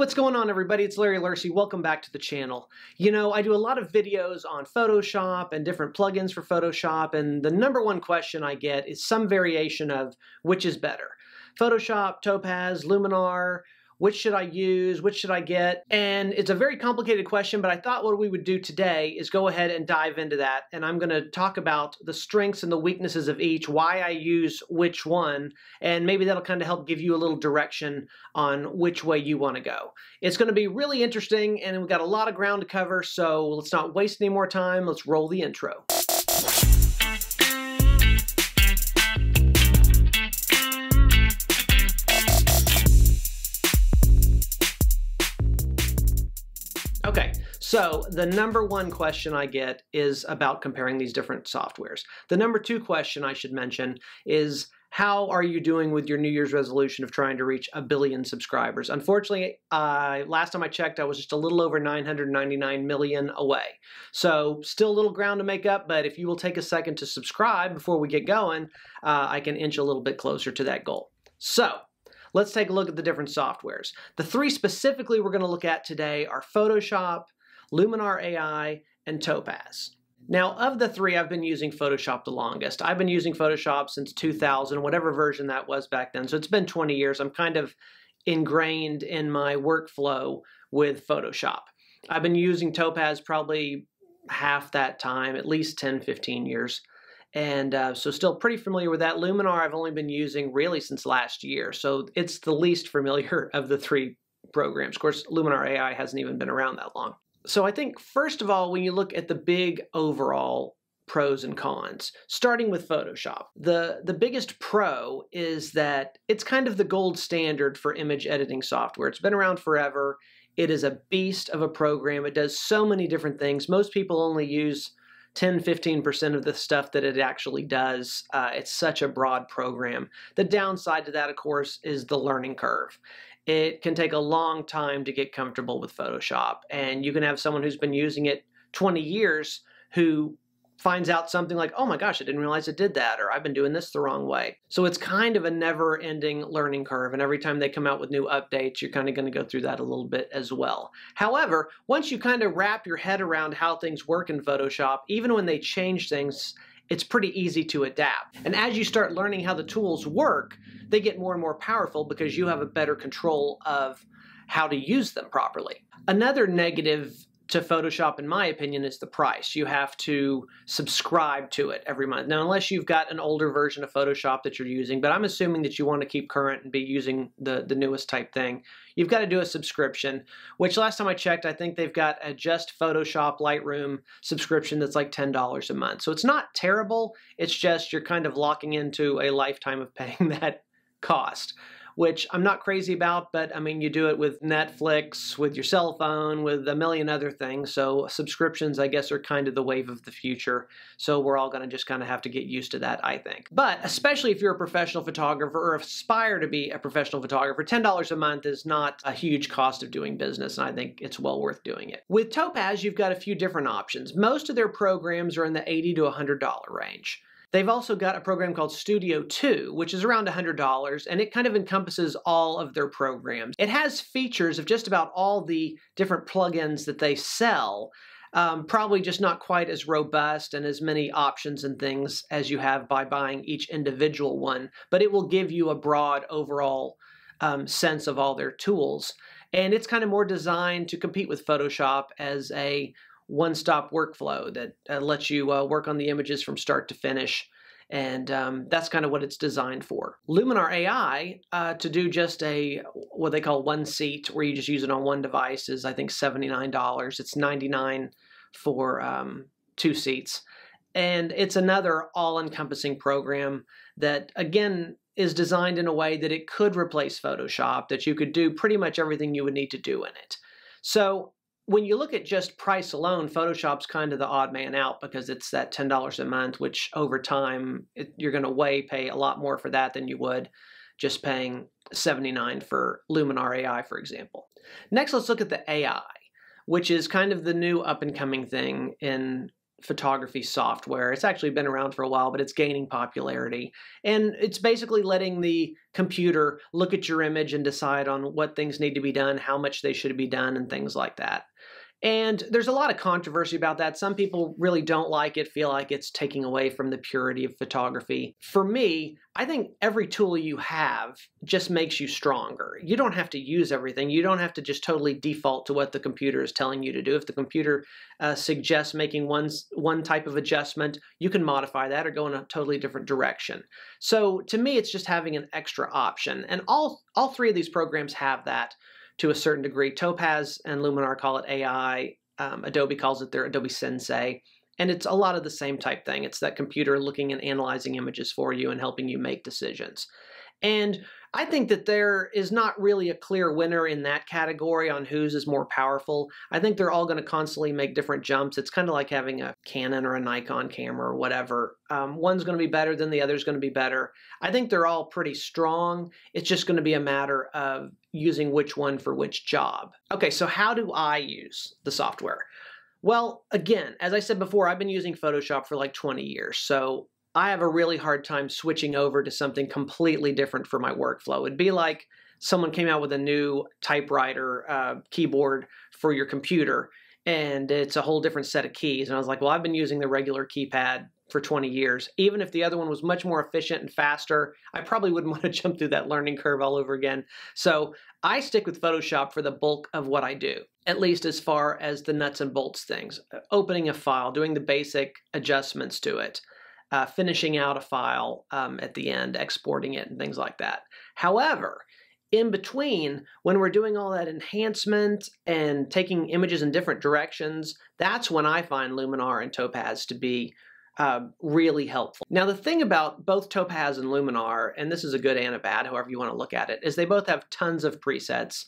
what's going on everybody? It's Larry Lourcey. Welcome back to the channel. You know, I do a lot of videos on Photoshop and different plugins for Photoshop, and the number one question I get is some variation of which is better. Photoshop, Topaz, Luminar, which should I use? Which should I get? And it's a very complicated question, but I thought what we would do today is go ahead and dive into that. And I'm going to talk about the strengths and the weaknesses of each, why I use which one, and maybe that'll kind of help give you a little direction on which way you want to go. It's going to be really interesting, and we've got a lot of ground to cover, so let's not waste any more time. Let's roll the intro. So the number one question I get is about comparing these different softwares. The number two question I should mention is how are you doing with your New Year's resolution of trying to reach a billion subscribers? Unfortunately, uh, last time I checked, I was just a little over 999 million away. So still a little ground to make up, but if you will take a second to subscribe before we get going, uh, I can inch a little bit closer to that goal. So let's take a look at the different softwares. The three specifically we're going to look at today are Photoshop, Luminar AI, and Topaz. Now, of the three, I've been using Photoshop the longest. I've been using Photoshop since 2000, whatever version that was back then. So it's been 20 years. I'm kind of ingrained in my workflow with Photoshop. I've been using Topaz probably half that time, at least 10, 15 years. And uh, so still pretty familiar with that. Luminar I've only been using really since last year. So it's the least familiar of the three programs. Of course, Luminar AI hasn't even been around that long. So I think, first of all, when you look at the big overall pros and cons, starting with Photoshop, the, the biggest pro is that it's kind of the gold standard for image editing software. It's been around forever. It is a beast of a program. It does so many different things. Most people only use 10 15% of the stuff that it actually does. Uh, it's such a broad program. The downside to that, of course, is the learning curve it can take a long time to get comfortable with Photoshop. And you can have someone who's been using it 20 years who finds out something like, oh my gosh, I didn't realize it did that, or I've been doing this the wrong way. So it's kind of a never ending learning curve. And every time they come out with new updates, you're kind of going to go through that a little bit as well. However, once you kind of wrap your head around how things work in Photoshop, even when they change things, it's pretty easy to adapt. And as you start learning how the tools work, they get more and more powerful because you have a better control of how to use them properly. Another negative to Photoshop, in my opinion, is the price. You have to subscribe to it every month. Now, unless you've got an older version of Photoshop that you're using, but I'm assuming that you want to keep current and be using the, the newest type thing, you've got to do a subscription, which last time I checked, I think they've got a just Photoshop Lightroom subscription that's like $10 a month. So it's not terrible. It's just you're kind of locking into a lifetime of paying that cost which I'm not crazy about, but I mean, you do it with Netflix, with your cell phone, with a million other things. So subscriptions, I guess, are kind of the wave of the future. So we're all going to just kind of have to get used to that, I think. But especially if you're a professional photographer or aspire to be a professional photographer, $10 a month is not a huge cost of doing business, and I think it's well worth doing it. With Topaz, you've got a few different options. Most of their programs are in the 80 to $100 range. They've also got a program called Studio 2, which is around $100, and it kind of encompasses all of their programs. It has features of just about all the different plugins that they sell, um, probably just not quite as robust and as many options and things as you have by buying each individual one, but it will give you a broad overall um, sense of all their tools. And it's kind of more designed to compete with Photoshop as a one-stop workflow that uh, lets you uh, work on the images from start to finish. And um, that's kind of what it's designed for. Luminar AI, uh, to do just a what they call one seat, where you just use it on one device, is I think $79. It's 99 for um, two seats. And it's another all encompassing program that, again, is designed in a way that it could replace Photoshop, that you could do pretty much everything you would need to do in it. So when you look at just price alone, Photoshop's kind of the odd man out because it's that $10 a month, which over time it, you're going to way pay a lot more for that than you would just paying 79 for Luminar AI, for example. Next, let's look at the AI, which is kind of the new up and coming thing in photography software. It's actually been around for a while, but it's gaining popularity. And it's basically letting the computer look at your image and decide on what things need to be done, how much they should be done, and things like that. And there's a lot of controversy about that. Some people really don't like it, feel like it's taking away from the purity of photography. For me, I think every tool you have just makes you stronger. You don't have to use everything. You don't have to just totally default to what the computer is telling you to do. If the computer uh, suggests making one, one type of adjustment, you can modify that or go in a totally different direction. So to me, it's just having an extra option. And all, all three of these programs have that to a certain degree. Topaz and Luminar call it AI. Um, Adobe calls it their Adobe Sensei. And it's a lot of the same type thing. It's that computer looking and analyzing images for you and helping you make decisions. And I think that there is not really a clear winner in that category on whose is more powerful. I think they're all going to constantly make different jumps. It's kind of like having a Canon or a Nikon camera or whatever. Um, one's going to be better than the other's going to be better. I think they're all pretty strong. It's just going to be a matter of using which one for which job. Okay, so how do I use the software? Well, again, as I said before, I've been using Photoshop for like 20 years. So I have a really hard time switching over to something completely different for my workflow. It'd be like someone came out with a new typewriter uh, keyboard for your computer and it's a whole different set of keys. And I was like, well, I've been using the regular keypad for 20 years. Even if the other one was much more efficient and faster, I probably wouldn't want to jump through that learning curve all over again. So I stick with Photoshop for the bulk of what I do, at least as far as the nuts and bolts things. Opening a file, doing the basic adjustments to it uh, finishing out a file um, at the end, exporting it, and things like that. However, in between, when we're doing all that enhancement and taking images in different directions, that's when I find Luminar and Topaz to be uh, really helpful. Now, the thing about both Topaz and Luminar, and this is a good and a bad, however you want to look at it, is they both have tons of presets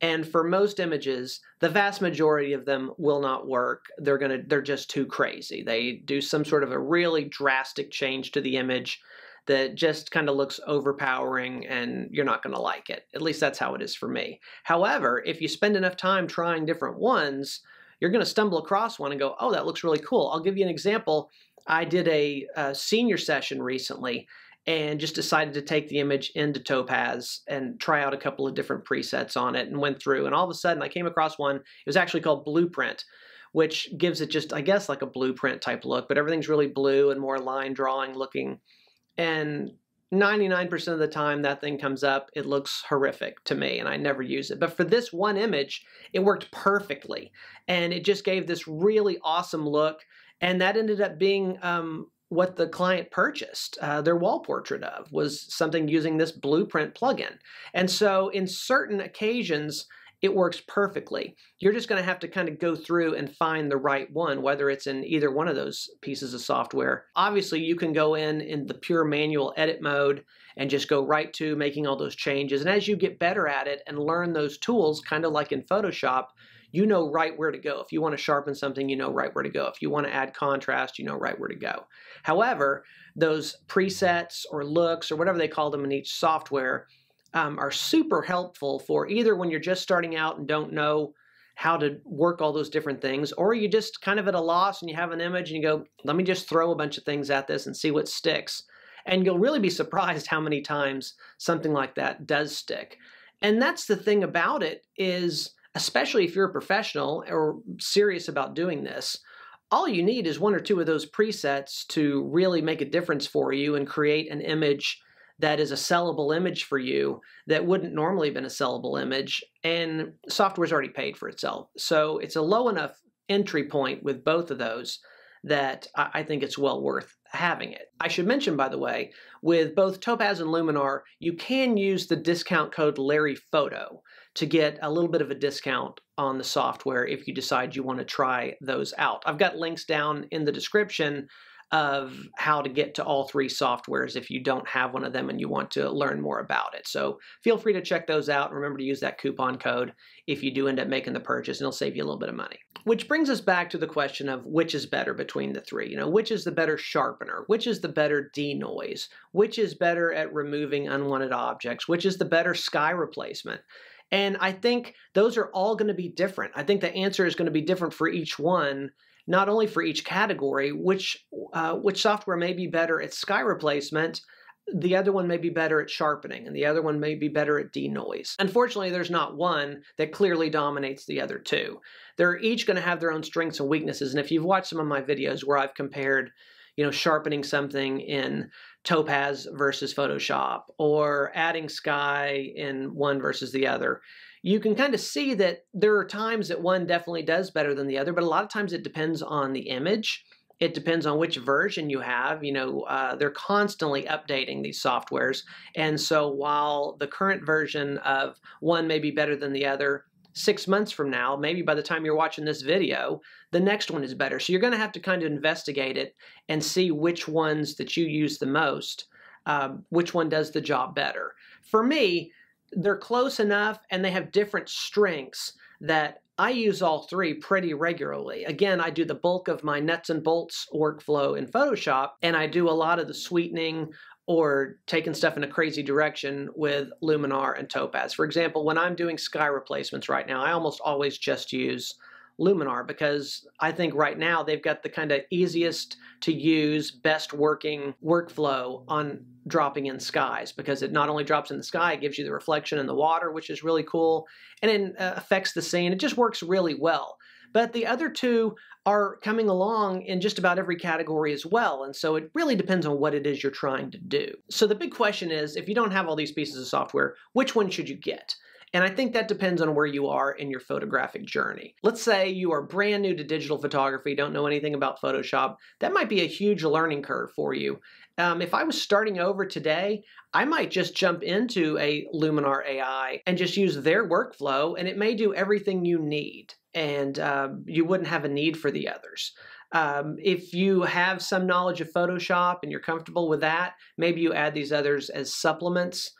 and for most images, the vast majority of them will not work. They're gonna they're just too crazy. They do some sort of a really drastic change to the image that just kind of looks overpowering and you're not going to like it. At least that's how it is for me. However, if you spend enough time trying different ones, you're going to stumble across one and go, oh, that looks really cool. I'll give you an example. I did a, a senior session recently and just decided to take the image into Topaz and try out a couple of different presets on it and went through. And all of a sudden, I came across one. It was actually called Blueprint, which gives it just, I guess, like a blueprint type look, but everything's really blue and more line drawing looking. And 99% of the time that thing comes up, it looks horrific to me and I never use it. But for this one image, it worked perfectly. And it just gave this really awesome look. And that ended up being um, what the client purchased uh, their wall portrait of was something using this blueprint plugin. And so in certain occasions, it works perfectly. You're just going to have to kind of go through and find the right one, whether it's in either one of those pieces of software. Obviously, you can go in in the pure manual edit mode and just go right to making all those changes. And as you get better at it and learn those tools, kind of like in Photoshop, you know right where to go. If you want to sharpen something, you know right where to go. If you want to add contrast, you know right where to go. However, those presets or looks or whatever they call them in each software um, are super helpful for either when you're just starting out and don't know how to work all those different things, or you're just kind of at a loss and you have an image and you go, let me just throw a bunch of things at this and see what sticks. And you'll really be surprised how many times something like that does stick. And that's the thing about it is especially if you're a professional or serious about doing this, all you need is one or two of those presets to really make a difference for you and create an image that is a sellable image for you that wouldn't normally have been a sellable image. And software's already paid for itself. So it's a low enough entry point with both of those that I think it's well worth having it. I should mention, by the way, with both Topaz and Luminar, you can use the discount code Larry Photo to get a little bit of a discount on the software if you decide you want to try those out. I've got links down in the description of how to get to all three softwares if you don't have one of them and you want to learn more about it. So feel free to check those out. Remember to use that coupon code if you do end up making the purchase and it'll save you a little bit of money. Which brings us back to the question of which is better between the three. You know, which is the better sharpener? Which is the better denoise? Which is better at removing unwanted objects? Which is the better sky replacement? And I think those are all going to be different. I think the answer is going to be different for each one not only for each category, which uh, which software may be better at sky replacement, the other one may be better at sharpening, and the other one may be better at denoise. Unfortunately, there's not one that clearly dominates the other two. They're each going to have their own strengths and weaknesses, and if you've watched some of my videos where I've compared you know, sharpening something in Topaz versus Photoshop or adding sky in one versus the other. You can kind of see that there are times that one definitely does better than the other, but a lot of times it depends on the image. It depends on which version you have. You know, uh, they're constantly updating these softwares. And so while the current version of one may be better than the other, six months from now, maybe by the time you're watching this video, the next one is better. So you're going to have to kind of investigate it and see which ones that you use the most, um, which one does the job better. For me, they're close enough and they have different strengths that I use all three pretty regularly. Again, I do the bulk of my nuts and bolts workflow in Photoshop, and I do a lot of the sweetening or taking stuff in a crazy direction with Luminar and Topaz. For example, when I'm doing sky replacements right now, I almost always just use Luminar because I think right now they've got the kind of easiest to use, best working workflow on dropping in skies because it not only drops in the sky, it gives you the reflection in the water, which is really cool, and it uh, affects the scene. It just works really well. But the other two are coming along in just about every category as well. And so it really depends on what it is you're trying to do. So the big question is if you don't have all these pieces of software, which one should you get? And I think that depends on where you are in your photographic journey. Let's say you are brand new to digital photography, don't know anything about Photoshop. That might be a huge learning curve for you. Um, if I was starting over today, I might just jump into a Luminar AI and just use their workflow, and it may do everything you need and um, you wouldn't have a need for the others. Um, if you have some knowledge of Photoshop and you're comfortable with that, maybe you add these others as supplements.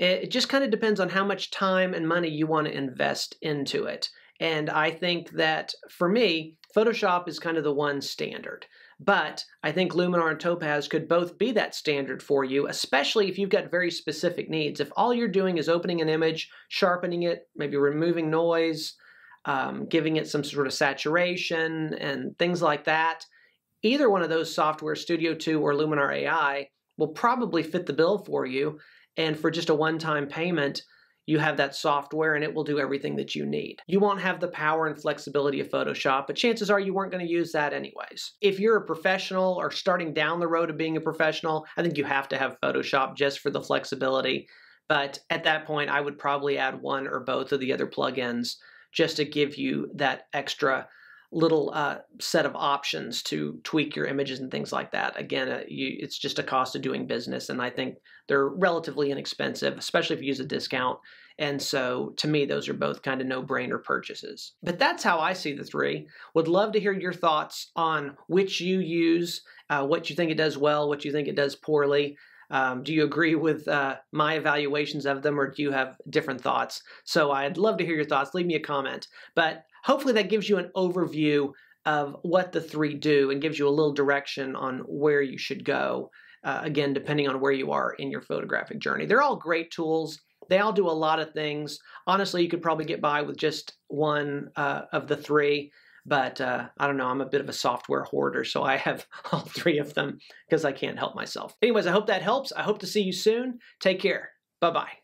It, just kind of depends on how much time and money you want to invest into it. And I think that for me, Photoshop is kind of the one standard. But I think Luminar and Topaz could both be that standard for you, especially if you've got very specific needs. If all you're doing is opening an image, sharpening it, maybe removing noise, um, giving it some sort of saturation and things like that. Either one of those software, Studio 2 or Luminar AI, will probably fit the bill for you. And for just a one time payment, you have that software and it will do everything that you need. You won't have the power and flexibility of Photoshop, but chances are you weren't going to use that anyways. If you're a professional or starting down the road of being a professional, I think you have to have Photoshop just for the flexibility. But at that point, I would probably add one or both of the other plugins just to give you that extra little uh, set of options to tweak your images and things like that. Again, uh, you, it's just a cost of doing business, and I think they're relatively inexpensive, especially if you use a discount. And so, to me, those are both kind of no-brainer purchases. But that's how I see the three. Would love to hear your thoughts on which you use, uh, what you think it does well, what you think it does poorly. Um, do you agree with uh, my evaluations of them, or do you have different thoughts? So I'd love to hear your thoughts. Leave me a comment. But hopefully that gives you an overview of what the three do and gives you a little direction on where you should go. Uh, again, depending on where you are in your photographic journey. They're all great tools. They all do a lot of things. Honestly, you could probably get by with just one uh, of the three. But uh, I don't know, I'm a bit of a software hoarder, so I have all three of them because I can't help myself. Anyways, I hope that helps. I hope to see you soon. Take care. Bye bye.